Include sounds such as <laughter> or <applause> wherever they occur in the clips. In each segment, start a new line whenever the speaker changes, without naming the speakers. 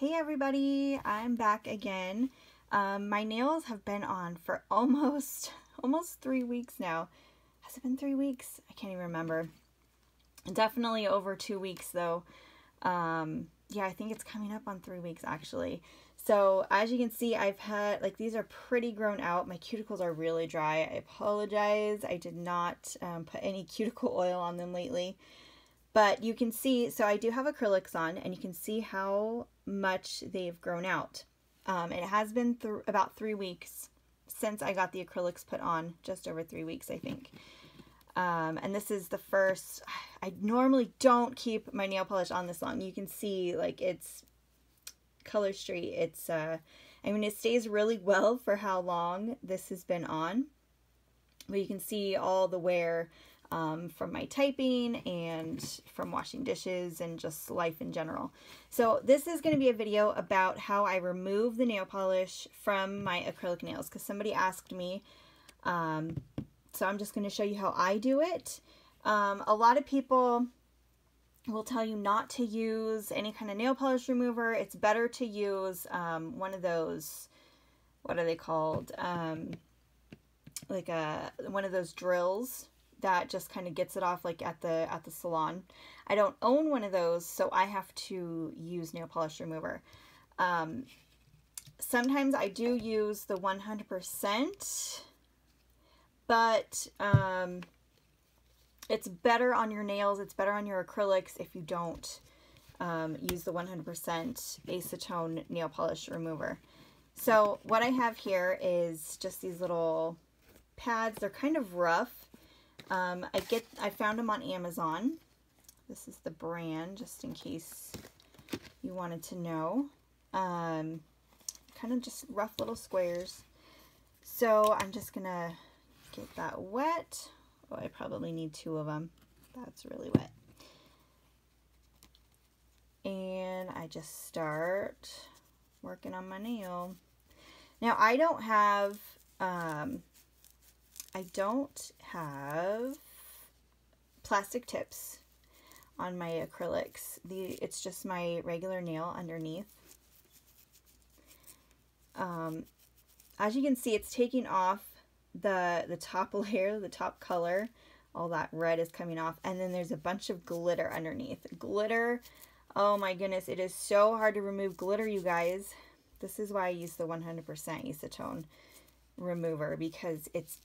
Hey everybody, I'm back again. Um, my nails have been on for <laughs> almost, almost three weeks now. Has it been three weeks? I can't even remember. Definitely over two weeks though. Um, yeah, I think it's coming up on three weeks actually. So as you can see, I've had, like these are pretty grown out. My cuticles are really dry. I apologize. I did not um, put any <laughs> cuticle oil on them lately. But you can see, so I do have acrylics on and you can see how much they've grown out. Um, it has been th about three weeks since I got the acrylics put on, just over three weeks, I think. Um, and this is the first, <sighs> I normally don't keep my nail polish on this long. You can see like it's Color Street. It's, uh, I mean, it stays really well for how long this has been on. But you can see all the wear um, from my typing and from washing dishes and just life in general. So this is going to be a video about how I remove the nail polish from my acrylic nails because somebody asked me. Um, so I'm just going to show you how I do it. Um, a lot of people will tell you not to use any kind of nail polish remover. It's better to use um, one of those, what are they called? Um, like a one of those drills that just kind of gets it off like at the at the salon. I don't own one of those, so I have to use nail polish remover. Um, sometimes I do use the 100%, but um, it's better on your nails, it's better on your acrylics if you don't um, use the 100% acetone nail polish remover. So what I have here is just these little pads. They're kind of rough um, I get I found them on Amazon. This is the brand, just in case you wanted to know. Um, kind of just rough little squares. So I'm just gonna get that wet. Oh, I probably need two of them. That's really wet. And I just start working on my nail. Now I don't have um, I don't have plastic tips on my acrylics. The It's just my regular nail underneath. Um, as you can see, it's taking off the, the top <laughs> layer, the top color. All that red is coming off. And then there's a bunch of glitter underneath. Glitter, oh my goodness, it is so hard to remove glitter, you guys. This is why I use the 100% acetone remover because it's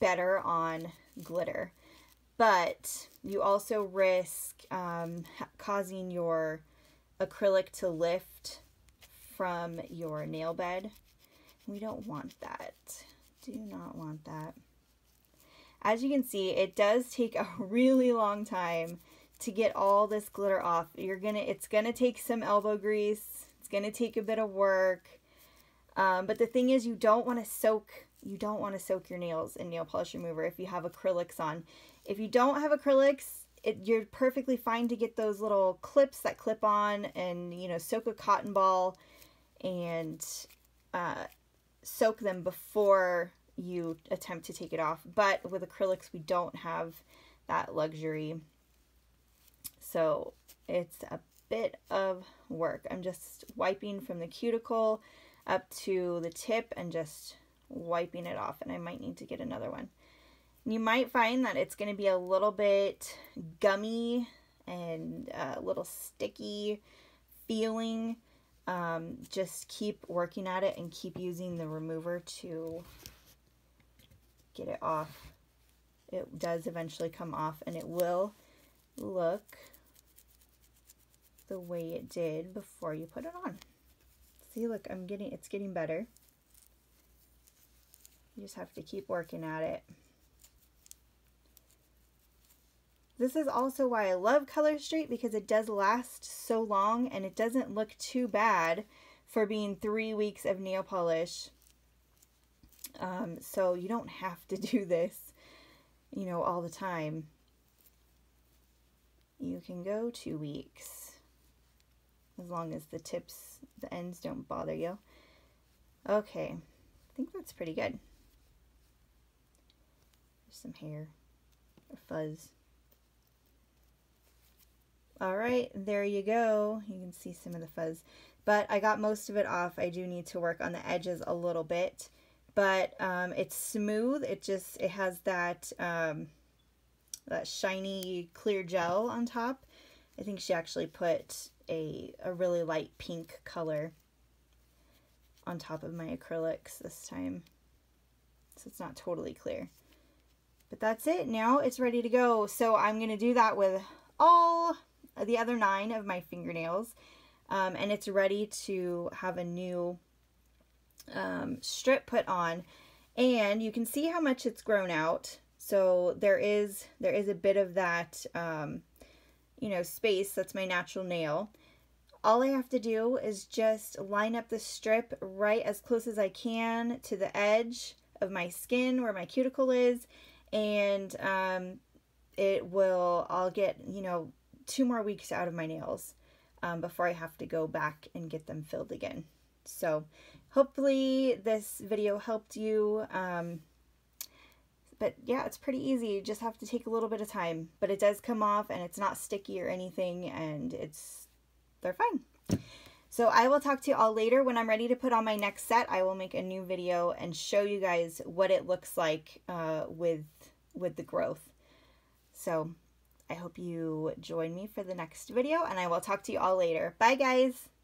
better on glitter. But you also risk um, causing your acrylic to lift from your nail bed. We don't want that. Do not want that. As you can see, it does take a <laughs> really long time to get all this glitter off. You're gonna, it's gonna take some elbow grease. It's gonna take a bit of work. Um, but the thing is, you don't want to soak you don't want to soak your nails in nail polish remover if you have acrylics on. If you don't have acrylics, it, you're perfectly fine to get those little clips that clip on and, you know, soak a cotton ball and uh, soak them before you attempt to take it off. But with acrylics, we don't have that luxury. So it's a bit of work. I'm just wiping from the cuticle up to the tip and just wiping it off and I might need to get another one. You might find that it's going to be a little bit gummy and a little sticky feeling. Um, just keep working at it and keep using the remover to get it off. It does eventually come off and it will look the way it did before you put it on. See, look, I'm getting, it's getting better. You just have to keep working at it. This is also why I love Color Street because it does last so long and it doesn't look too bad for being three weeks of nail polish. Um, so you don't have to <laughs> do this, you know, all the time. You can go two weeks as long as the tips, the ends don't bother you. Okay, I think that's pretty good There's some hair or fuzz. All right, there you go. You can see some of the fuzz, but I got most of it off. I do need to work on the edges a little bit, but um, it's smooth. It just, it has that, um, that shiny clear gel on top. I think she actually put a, a really light pink color on top of my acrylics this time. So it's not totally clear. But that's it. Now it's ready to go. So I'm going to do that with all the other nine of my fingernails. Um, and it's ready to have a new um, strip put on. And you can see how much it's grown out. So there is there is a bit of that, um, you know, space. That's my natural nail. All I have to do is just line up the strip right as close as I can to the edge of my skin where my cuticle is and um, it will, I'll get, you know, two more weeks out of my nails um, before I have to go back and get them filled again. So hopefully this video helped you. Um, but yeah, it's pretty easy. You just have to take a little bit of time, but it does come off and it's not sticky or anything and it's, they're fine. So I will talk to you all later. When I'm ready to put on my next set, I will make a new video and show you guys what it looks like uh, with, with the growth. So I hope you join me for the next video and I will talk to you all later. Bye guys!